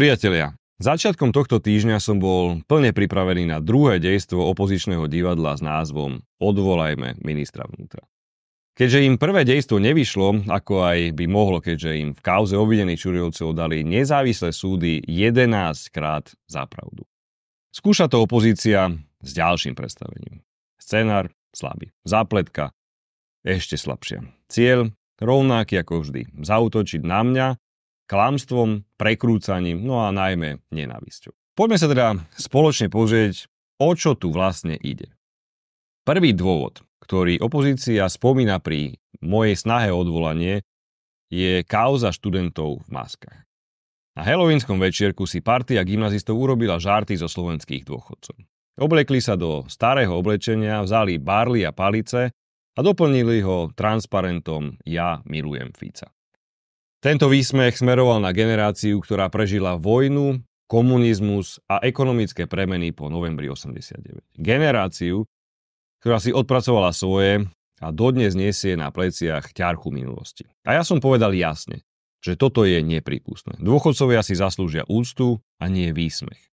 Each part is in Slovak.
Priatelia, začiatkom tohto týždňa som bol plne pripravený na druhé dejstvo opozičného divadla s názvom Odvolajme ministra vnútra. Keďže im prvé dejstvo nevyšlo, ako aj by mohlo, keďže im v kauze obvinených Čuriovcov dali nezávislé súdy 11 krát za pravdu. Skúša to opozícia s ďalším predstavením. Scenár slabý. Zápletka ešte slabšia. Cieľ rovnaký ako vždy. Zautočiť na mňa klamstvom, prekrúcaním, no a najmä nenávisťou. Poďme sa teda spoločne pozrieť, o čo tu vlastne ide. Prvý dôvod, ktorý opozícia spomína pri mojej snahe o odvolanie, je kauza študentov v maskách. Na helovínskom večierku si partia gymnazistov urobila žarty zo slovenských dôchodcov. Oblekli sa do starého oblečenia, vzali barly a palice a doplnili ho transparentom Ja milujem Fica. Tento výsmech smeroval na generáciu, ktorá prežila vojnu, komunizmus a ekonomické premeny po novembri 89. Generáciu, ktorá si odpracovala svoje a dodnes nesie na pleciach ťarchu minulosti. A ja som povedal jasne, že toto je nepripustné. Dôchodcovia si zaslúžia úctu a nie výsmech.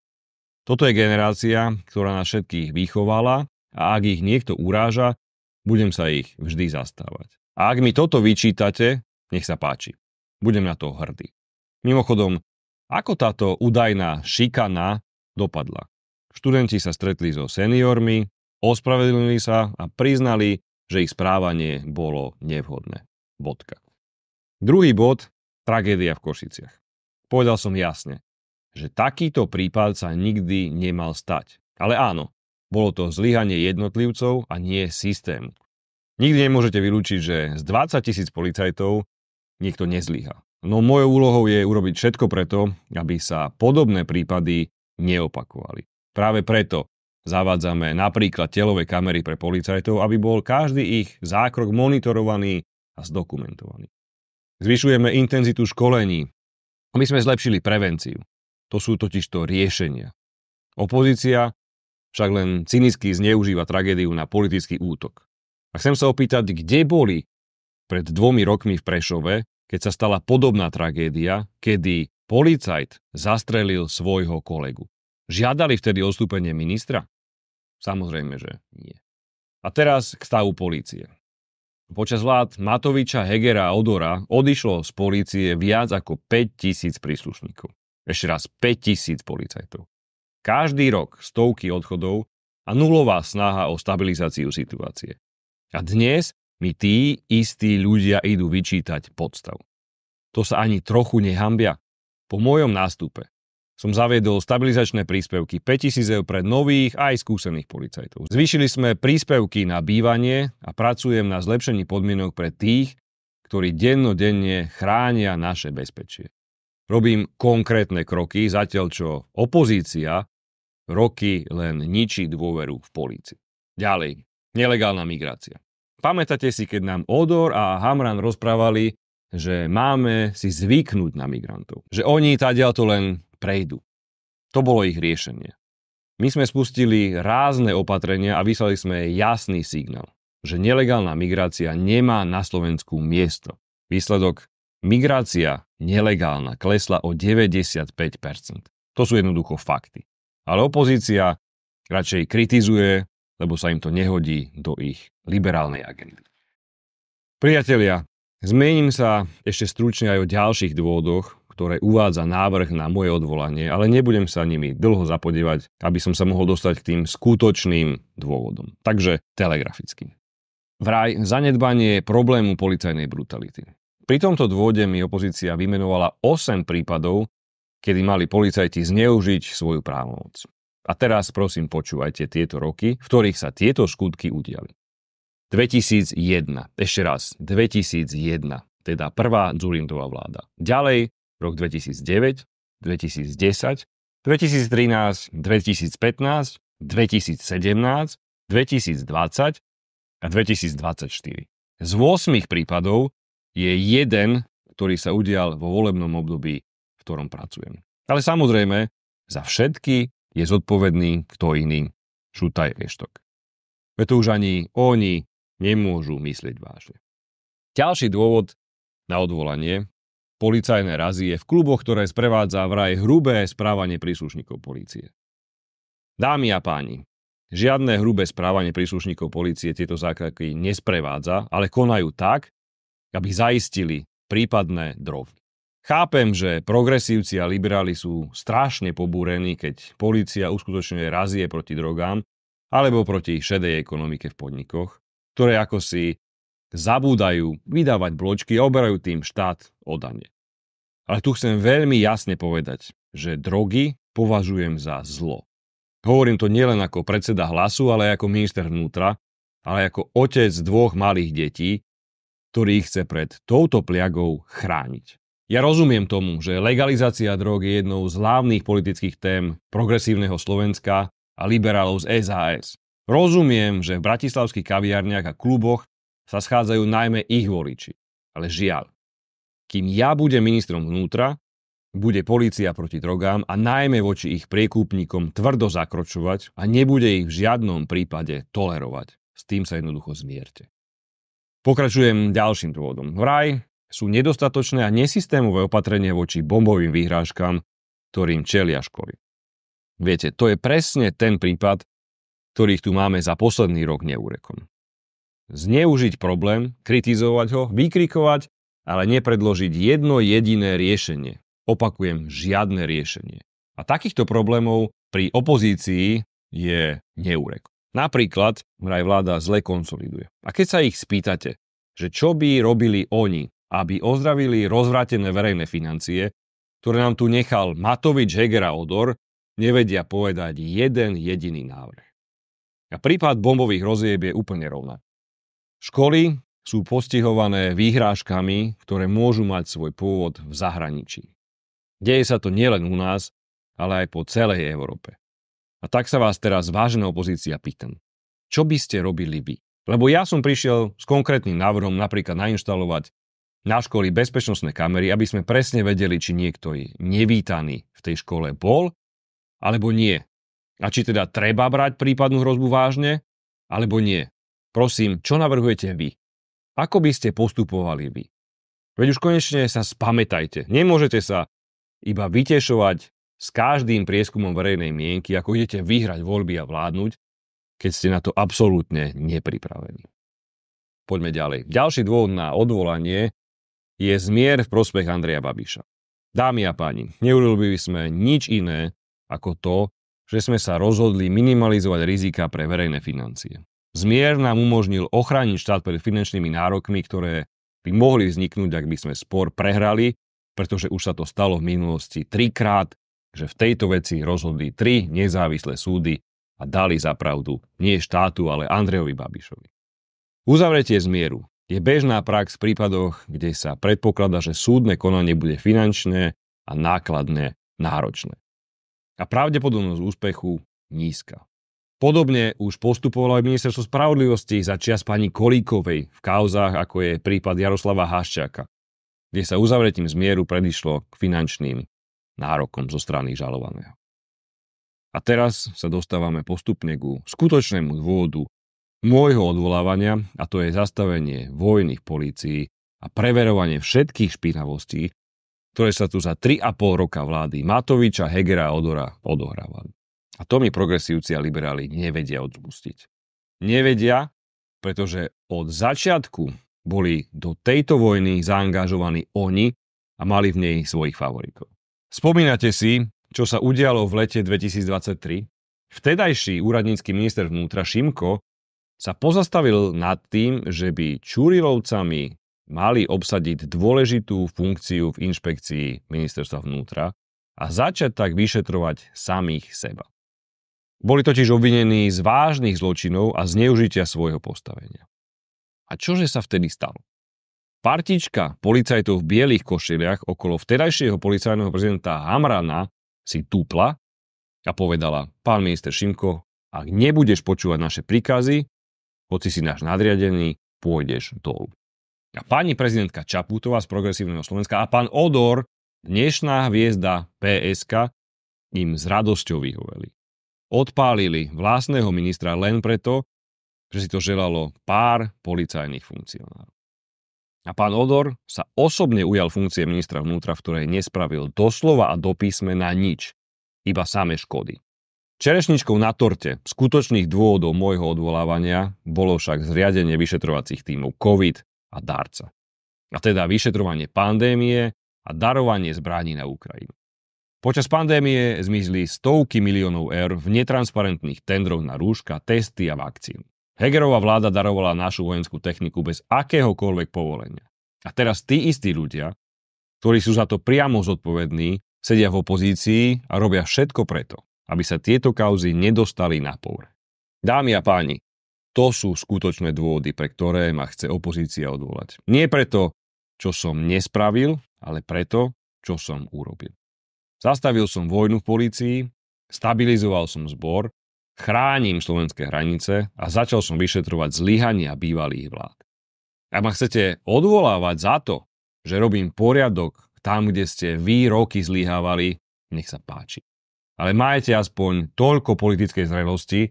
Toto je generácia, ktorá nás všetkých vychovala a ak ich niekto uráža, budem sa ich vždy zastávať. A ak mi toto vyčítate, nech sa páči. Budem na to hrdý. Mimochodom, ako táto údajná šikana dopadla? Študenti sa stretli so seniormi, ospravedlnili sa a priznali, že ich správanie bolo nevhodné. Bodka. Druhý bod, tragédia v Košiciach. Povedal som jasne, že takýto prípad sa nikdy nemal stať. Ale áno, bolo to zlyhanie jednotlivcov a nie systému. Nikdy nemôžete vylúčiť, že z 20 tisíc policajtov niekto nezlyha. No mojou úlohou je urobiť všetko preto, aby sa podobné prípady neopakovali. Práve preto zavádzame napríklad telové kamery pre policajtov, aby bol každý ich zákrok monitorovaný a zdokumentovaný. Zvyšujeme intenzitu školení, aby sme zlepšili prevenciu. To sú totižto riešenia. Opozícia však len cynicky zneužíva tragédiu na politický útok. A chcem sa opýtať, kde boli pred dvomi rokmi v Prešove, keď sa stala podobná tragédia, kedy policajt zastrelil svojho kolegu. Žiadali vtedy odstúpenie ministra? Samozrejme, že nie. A teraz k stavu polície. Počas vlád Matoviča, Hegera a Odora odišlo z polície viac ako 5000 príslušníkov. Ešte raz 5000 policajtov. Každý rok stovky odchodov a nulová snaha o stabilizáciu situácie. A dnes mi tí istí ľudia idú vyčítať podstav. To sa ani trochu nehambia. Po mojom nástupe som zaviedol stabilizačné príspevky 5000 eur pre nových aj skúsených policajtov. Zvýšili sme príspevky na bývanie a pracujem na zlepšení podmienok pre tých, ktorí dennodenne chránia naše bezpečie. Robím konkrétne kroky, zatiaľ čo opozícia roky len ničí dôveru v polícii. Ďalej, nelegálna migrácia. Pamätáte si, keď nám Odor a Hamran rozprávali, že máme si zvyknúť na migrantov. Že oni tadiaľ to len prejdú. To bolo ich riešenie. My sme spustili rázne opatrenia a vyslali sme jasný signál, že nelegálna migrácia nemá na Slovensku miesto. Výsledok migrácia nelegálna klesla o 95%. To sú jednoducho fakty. Ale opozícia radšej kritizuje, lebo sa im to nehodí do ich liberálnej agendy. Priatelia, zmením sa ešte stručne aj o ďalších dôvodoch, ktoré uvádza návrh na moje odvolanie, ale nebudem sa nimi dlho zapodievať, aby som sa mohol dostať k tým skutočným dôvodom. Takže telegraficky. Vraj zanedbanie problému policajnej brutality. Pri tomto dôvode mi opozícia vymenovala 8 prípadov, kedy mali policajti zneužiť svoju právomoc. A teraz prosím počúvajte tieto roky, v ktorých sa tieto skutky udiali. 2001, ešte raz, 2001, teda prvá Zurindová vláda. Ďalej, rok 2009, 2010, 2013, 2015, 2017, 2020 a 2024. Z 8 prípadov je jeden, ktorý sa udial vo volebnom období, v ktorom pracujem. Ale samozrejme, za všetky je zodpovedný kto iný, Šutaj Eštok. Preto už ani oni nemôžu myslieť vážne. Ďalší dôvod na odvolanie policajné razie v kluboch, ktoré sprevádza vraj hrubé správanie príslušníkov polície. Dámy a páni, žiadne hrubé správanie príslušníkov polície tieto zákroky nesprevádza, ale konajú tak, aby zaistili prípadné drogy. Chápem, že progresívci a liberáli sú strašne pobúrení, keď polícia uskutočňuje razie proti drogám alebo proti šedej ekonomike v podnikoch, ktoré ako si zabúdajú vydávať bločky a oberajú tým štát o dane. Ale tu chcem veľmi jasne povedať, že drogy považujem za zlo. Hovorím to nielen ako predseda hlasu, ale aj ako minister vnútra, ale ako otec dvoch malých detí, ktorý chce pred touto pliagou chrániť. Ja rozumiem tomu, že legalizácia drog je jednou z hlavných politických tém progresívneho Slovenska a liberálov z SAS. Rozumiem, že v bratislavských kaviarniach a kluboch sa schádzajú najmä ich voliči. Ale žiaľ, kým ja budem ministrom vnútra, bude polícia proti drogám a najmä voči ich priekúpnikom tvrdo zakročovať a nebude ich v žiadnom prípade tolerovať. S tým sa jednoducho zmierte. Pokračujem ďalším dôvodom. Vraj sú nedostatočné a nesystémové opatrenia voči bombovým výhrážkam, ktorým čelia školy. Viete, to je presne ten prípad, ktorých tu máme za posledný rok neúrekom. Zneužiť problém, kritizovať ho, vykrikovať, ale nepredložiť jedno jediné riešenie. Opakujem, žiadne riešenie. A takýchto problémov pri opozícii je neúrek. Napríklad vraj vláda zle konsoliduje. A keď sa ich spýtate, že čo by robili oni, aby ozdravili rozvrátené verejné financie, ktoré nám tu nechal Matovič, Heger a Odor, nevedia povedať jeden jediný návrh. A prípad bombových rozieb je úplne rovná. Školy sú postihované výhrážkami, ktoré môžu mať svoj pôvod v zahraničí. Deje sa to nielen u nás, ale aj po celej Európe. A tak sa vás teraz, vážená opozícia, pýtam. Čo by ste robili vy? Lebo ja som prišiel s konkrétnym návrhom napríklad nainštalovať na školy bezpečnostné kamery, aby sme presne vedeli, či niekto je nevítaný v tej škole bol, alebo nie. A či teda treba brať prípadnú hrozbu vážne, alebo nie. Prosím, čo navrhujete vy? Ako by ste postupovali vy? Veď už konečne sa spamätajte. Nemôžete sa iba vytešovať s každým prieskumom verejnej mienky, ako idete vyhrať voľby a vládnuť, keď ste na to absolútne nepripravení. Poďme ďalej. Ďalší dôvod na odvolanie je zmier v prospech Andreja Babiša. Dámy a páni, neurobili sme nič iné ako to, že sme sa rozhodli minimalizovať rizika pre verejné financie. Zmier nám umožnil ochrániť štát pred finančnými nárokmi, ktoré by mohli vzniknúť, ak by sme spor prehrali, pretože už sa to stalo v minulosti trikrát, že v tejto veci rozhodli tri nezávislé súdy a dali za pravdu nie štátu, ale Andrejovi Babišovi. Uzavretie zmieru je bežná prax v prípadoch, kde sa predpokladá, že súdne konanie bude finančné a nákladné náročné. A pravdepodobnosť úspechu nízka. Podobne už postupovalo aj ministerstvo spravodlivosti za čias pani Kolíkovej v kauzách, ako je prípad Jaroslava Haščáka, kde sa uzavretím zmieru predišlo k finančným nárokom zo strany žalovaného. A teraz sa dostávame postupne ku skutočnému dôvodu môjho odvolávania, a to je zastavenie vojny v polícii a preverovanie všetkých špinavostí, ktoré sa tu za 3,5 roka vlády Matoviča, Hegera a Odora odohrávali. A to mi progresívci a liberáli nevedia odpustiť. Nevedia, pretože od začiatku boli do tejto vojny zaangažovaní oni a mali v nej svojich favoritov. Spomínate si, čo sa udialo v lete 2023? Vtedajší úradnícky minister vnútra Šimko sa pozastavil nad tým, že by Čurilovcami mali obsadiť dôležitú funkciu v inšpekcii ministerstva vnútra a začať tak vyšetrovať samých seba. Boli totiž obvinení z vážnych zločinov a zneužitia svojho postavenia. A čože sa vtedy stalo? Partička policajtov v bielých košiliach okolo vtedajšieho policajného prezidenta Hamrana si tupla a povedala, pán minister Šimko, ak nebudeš počúvať naše príkazy, hoci si náš nadriadený, pôjdeš dolu. A pani prezidentka Čaputová z Progresívneho Slovenska a pán Odor, dnešná hviezda PSK, im s radosťou vyhoveli. Odpálili vlastného ministra len preto, že si to želalo pár policajných funkcionárov. A pán Odor sa osobne ujal funkcie ministra vnútra, v ktorej nespravil doslova a do písmena nič, iba samé škody. Čerešničkou na torte skutočných dôvodov môjho odvolávania bolo však zriadenie vyšetrovacích tímov COVID a darca. A teda vyšetrovanie pandémie a darovanie zbraní na Ukrajinu. Počas pandémie zmizli stovky miliónov eur v netransparentných tendroch na rúška, testy a vakcínu. Hegerová vláda darovala našu vojenskú techniku bez akéhokoľvek povolenia. A teraz tí istí ľudia, ktorí sú za to priamo zodpovední, sedia v opozícii a robia všetko preto, aby sa tieto kauzy nedostali na povre. Dámy a páni, to sú skutočné dôvody, pre ktoré ma chce opozícia odvolať. Nie preto, čo som nespravil, ale preto, čo som urobil. Zastavil som vojnu v polícii, stabilizoval som zbor chránim slovenské hranice a začal som vyšetrovať zlyhania bývalých vlád. Ak ma chcete odvolávať za to, že robím poriadok tam, kde ste vy roky zlyhávali, nech sa páči. Ale majte aspoň toľko politickej zrelosti,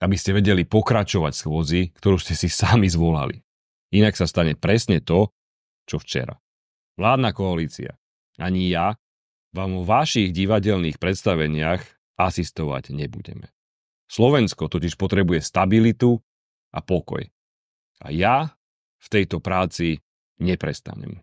aby ste vedeli pokračovať schôdzi, ktorú ste si sami zvolali. Inak sa stane presne to, čo včera. Vládna koalícia, ani ja, vám vo vašich divadelných predstaveniach asistovať nebudeme. Slovensko totiž potrebuje stabilitu a pokoj. A ja v tejto práci neprestanem.